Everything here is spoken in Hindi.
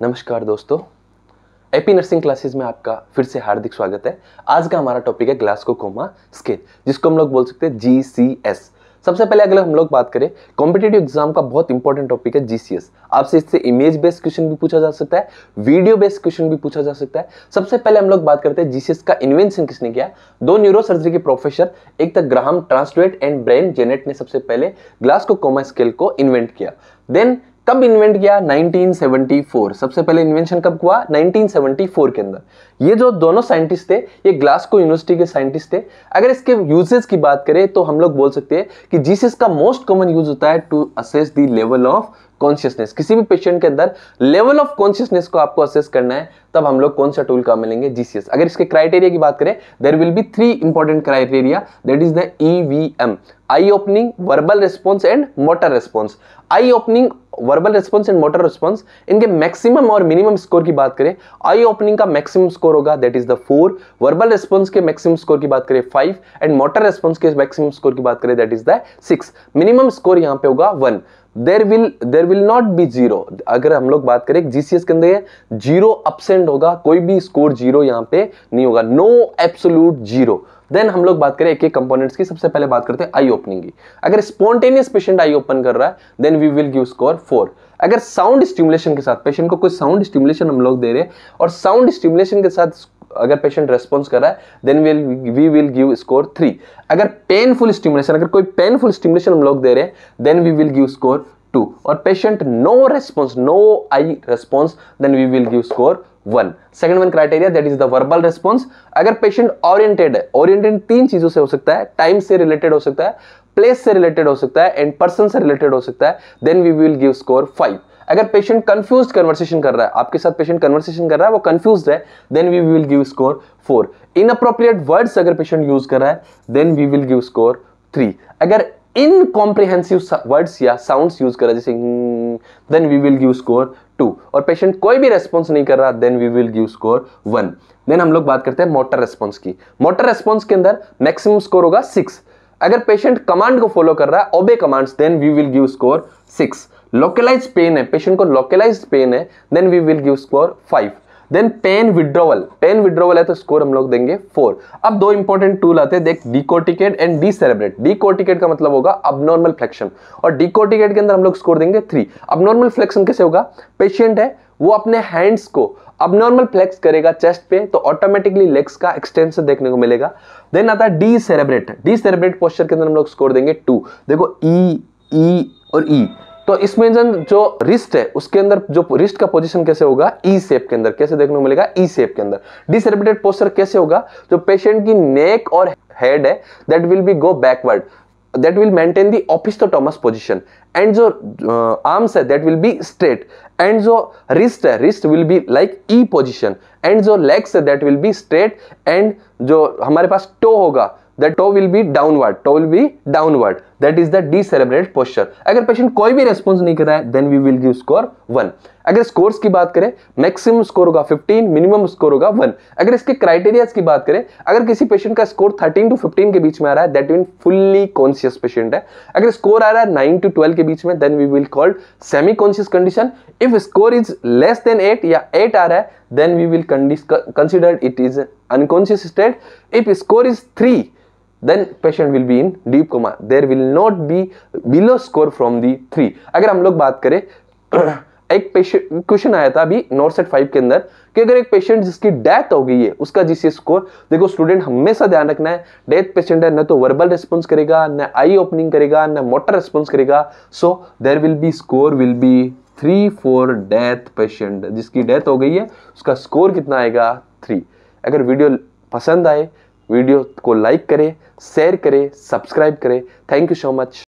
नमस्कार दोस्तों। एपी नर्सिंग क्लासेस में आपका फिर से हार्दिक स्वागत है। आज का हमारा टॉपिक है ग्लासको कोमा स्केल जिसको हम लोग बोल सकते हैं जी सी एस सबसे पहले अगर हम लोग बात करें कॉम्पिटेटिव एग्ज़ाम का बहुत इंपॉर्टेंट टॉपिक है जीसीएस आपसे इससे इमेज बेस्ड क्वेश्चन भी पूछा जा सकता है वीडियो बेस्ड क्वेश्चन भी पूछा जा सकता है। सबसे पहले हम लोग बात करते हैं जीसीएस का इन्वेंशन किसने किया? दो न्यूरो सर्जरी के प्रोफेसर एक तक ग्राहम ट्रांसलेट एंड ब्रेन जेनेट ने सबसे पहले ग्लास को कोमा स्केल को इन्वेंट किया। देन कब इन्वेंट किया? 1974 सबसे पहले इन्वेंशन कब हुआ? 1974 के अंदर। ये जो दोनों साइंटिस्ट थे, ये ग्लासको यूनिवर्सिटी के साइंटिस्ट थे। अगर इसके यूजेस की बात करें तो हम लोग बोल सकते हैं कि जीसीएस का मोस्ट कॉमन यूज़ होता है to assess the level of consciousness किसी भी पेशेंट के अंदर लेवल ऑफ़ कॉन्शियसनेस को आपको असेस करना है, तब हम लोग कौन सा टूल का मिलेंगे? जीसीएस अगर इसके क्राइटेरिया की बात करें there will be three important criteria that is the EVM eye opening verbal response and motor response eye opening verbal response and motor response इनके मैक्सिमम और मिनिमम स्कोर की बात करें आई ओपनिंग का मैक्सिमम स्कोर होगा that is the four verbal response के मैक्सिमम स्कोर की बात करें फाइव एंड मोटर रिस्पॉन्स के मैक्सिमम स्कोर की बात करें that is the six minimum score यहाँ पे होगा one there will there will not be zero अगर हम लोग बात करें जीसीएस के अंदर ज़ीरो अपसेंट होगा, कोई भी स्कोर ज़ीरो यहाँ पे नहीं होगा. नो एब्सोल्यूट ज़ीरो देन हम लोग बात करें एक एक कंपोनेंट्स की। सबसे पहले बात करते हैं आई ओपनिंग की। अगर स्पॉन्टेनियस पेशेंट आई ओपन कर रहा है then we will give score four अगर साउंड स्टिमुलेशन के साथ पेशेंट को कोई साउंड स्टिमुलेशन हम लोग दे रहे हैं, और साउंड स्टिमुलेशन के साथ अगर पेशेंट रेस्पॉन्स कर रहा है then will we will give score three अगर पेनफुल स्टिमुलेशन अगर कोई पेनफुल स्टिमुलेशन हम लोग दे रहे हैं then we will give score two और patient no response no eye response then we will give score one. Second one criteria that is the verbal response अगर पेशेंट ओरिएंटेड है ओरिएंटेड तीन चीज़ों से हो सकता है टाइम से रिलेटेड हो सकता है प्लेस से रिलेटेड हो सकता है एंड पर्सन से रिलेटेड हो सकता है then we will give score five अगर पेशेंट कंफ्यूज कन्वर्सेशन कर रहा है, आपके साथ पेशेंट कन्वर्सेशन कर रहा है, वो कंफ्यूज है then we will give score four inappropriate words अगर पेशेंट यूज़ कर रहा है then we will give score three अगर इनकॉम्प्रिहेंसिव वर्ड्स या साउंड्स यूज़ कर, जैसे then we will give score two और पेशेंट कोई भी रेस्पॉन्स नहीं कर रहा then we will give score one then हम लोग बात करते हैं मोटर रेस्पॉन्स की। मोटर रेस्पॉन्स के अंदर मैक्सिमम स्कोर होगा सिक्स अगर पेशेंट कमांड को फॉलो कर रहा है obey commands then we will give score six localise pain है पेशेंट को लोकलाइज पेन है then we will give score five then pain withdrawal pain withdrawal है तो स्कोर हम लोग देंगे फोर अब दो इंपॉर्टेंट टूल आते हैं। देख decorticate and decerebrate decorticate का मतलब होगा अबनॉर्मल फ्लेक्शन और डिकोटिकेट के अंदर हम लोग स्कोर देंगे थ्री अबनॉर्मल फ्लेक्शन कैसे होगा? पेशेंट है वो अपने हैंड्स को अबनॉर्मल फ्लेक्स करेगा चेस्ट पे तो ऑटोमेटिकली लेग्स का एक्सटेंशन देखने को मिलेगा। देन आता है decerebrate decerebrate posture के अंदर हम लोग स्कोर देंगे टू देखो ई e, ई e और ई तो इसमें जन जो रिस्ट है उसके अंदर जो रिस्ट का पोजीशन कैसे होगा ई e शेप के अंदर कैसे देखने को मिलेगा ई e शेप के अंदर डिसरेबिटेड पोस्टर कैसे होगा जो पेशेंट की नेक और हेड है that will be go backward that will maintain the opisthotomos position and जो uh, arms है that will be straight and जो wrist है wrist will be like E position and जो legs है that will be straight and जो हमारे पास toe होगा the toe will be downward toe will be downward that is the decerebrated posture. अगर पेशेंट कोई भी रेस्पॉन्स नहीं कर रहा है then we will give score one अगर स्कोर्स की बात करें मैक्सिमम स्कोर होगा 15 मिनिमम स्कोर होगा वन अगर इसके क्राइटेरियाज की बात करें, अगर किसी पेशेंट का स्कोर 13 टू 15 के बीच में आ रहा है that mean fully conscious patient है. अगर स्कोर आ रहा है 9 टू 12 के बीच में then we will called semi conscious condition if score is less than 8 या 8 आ रहा है then we will consider it is unconscious state if score is 3 then patient will be in deep coma. There will not be below score from the three. अगर हम लोग बात करें, एक पेशेंट क्वेश्चन आया था अभी नॉर्थ सेट फाइव के अंदर, कि अगर एक पेशेंट जिसकी डेथ हो गई है, उसका जीसीएस स्कोर देखो स्टूडेंट हमेशा ध्यान रखना है डेथ पेशेंट है, न तो वर्बल रिस्पॉन्स करेगा, न आई ओपनिंग करेगा, न मोटर रिस्पॉन्स करेगा। So there will be score will be three four death patient जिसकी डेथ हो गई है, उसका स्कोर कितना आएगा? थ्री अगर वीडियो पसंद आए वीडियो को लाइक करें शेयर करें सब्सक्राइब करें। Thank you so much